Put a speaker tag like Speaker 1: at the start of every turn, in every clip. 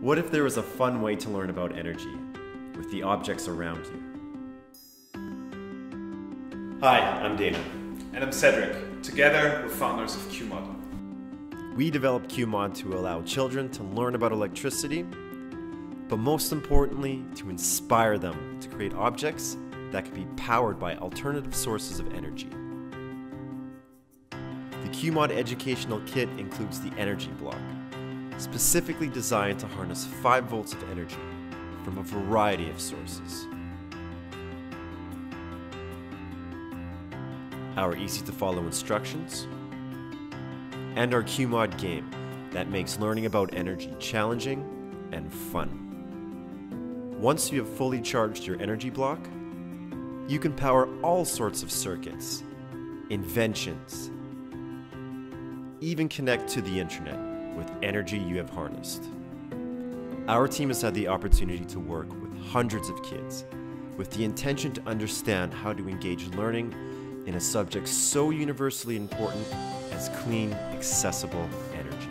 Speaker 1: What if there was a fun way to learn about energy with the objects around you? Hi, I'm Dana.
Speaker 2: And I'm Cedric. Together, we're founders of QMod.
Speaker 1: We developed QMod to allow children to learn about electricity, but most importantly, to inspire them to create objects that can be powered by alternative sources of energy. The QMod educational kit includes the energy block, specifically designed to harness 5 volts of energy from a variety of sources. Our easy to follow instructions, and our QMod game that makes learning about energy challenging and fun. Once you have fully charged your energy block, you can power all sorts of circuits, inventions, even connect to the internet with energy you have harnessed. Our team has had the opportunity to work with hundreds of kids with the intention to understand how to engage learning in a subject so universally important as clean, accessible energy.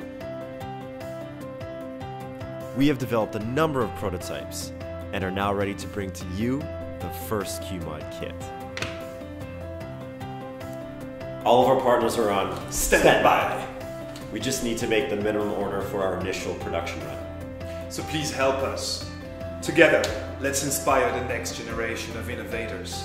Speaker 1: We have developed a number of prototypes and are now ready to bring to you the first QMod kit. All of our partners are on
Speaker 2: Standby.
Speaker 1: We just need to make the minimum order for our initial production run.
Speaker 2: So please help us. Together, let's inspire the next generation of innovators.